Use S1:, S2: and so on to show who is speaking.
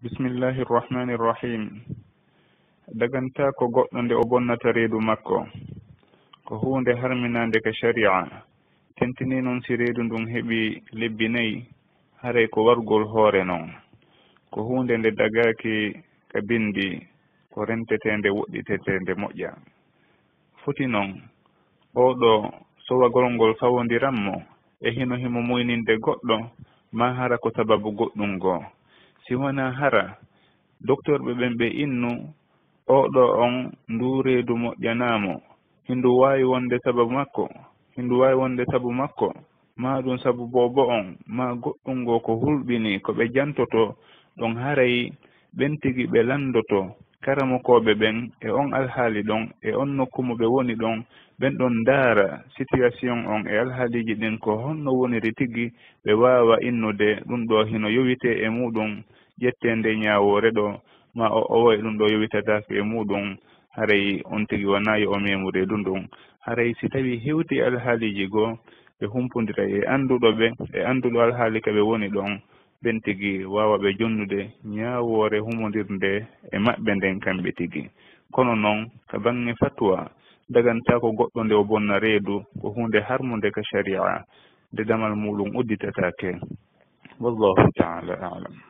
S1: bisimillahi irrahmani irrahim daganta ko goɗɗo nde o bonnata reedu makko ko hunde harminande ka sharia. Tentini noon si reedu ndun heɓi lebbi nayi haray ko wargol hoore noon ko hunde nde dagaki ka bindi ko rentetende woɗɗitetende moƴƴa. Foti noon oɗo sowagol ngol fawodiranmo e hino himo moyninde goɗɗo ma hara ko sababu goɗɗum goo si wona hara. Docteur ɓe ɓen ɓe innu oɗo on ndu reedu moƴƴanamo hindu wawi wonde sababu makko hindu wawi wonde sabu makko. Ma ɗum sabu bobo on ma goɗɗum ngo ko hulɓini ko ɓe jantoto ɗon haray ɓen tigi ɓe landoto. Karamokoɓe ɓen e on alhaali ɗon e on nokkumo ɓe woni ɗon ɓen ɗon ndaara situation on e alhaaliji ɗin ko honno woniri tigi ɓe waawa innude. Ɗum ɗo hino yowite e muɗum. Ƴettende ñawore ɗo ma o e ɗum ɗo yowitatake e muɗum haray on tigi wonayi o memude ɗum ɗum. Haray si tawi hewti alhaaliji goo ɓe humpodira e annduɗo ɓe e annduɗo alhaali ka ɓe woni ɗon ɓen tigi wawa ɓe jonnude ñawore humodirde e maɓɓe nden kamɓe tigi. Kono noon ka bange fatwa daganta ko goɗɗo nde o bonna reedu ko hunde harmude ka sharia nde damal muɗum udditatake wallahu taala alam